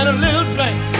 and a little drink.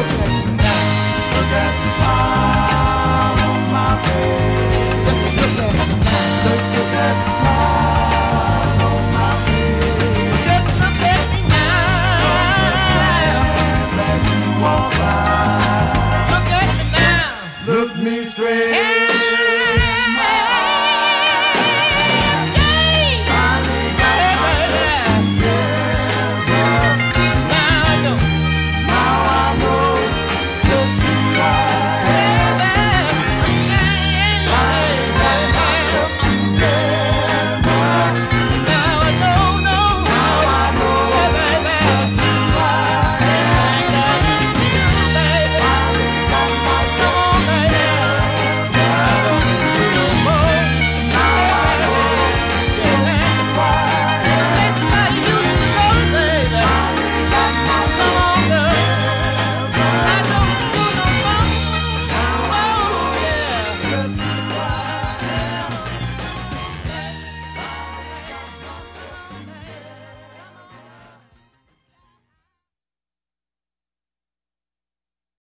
Just look at me now.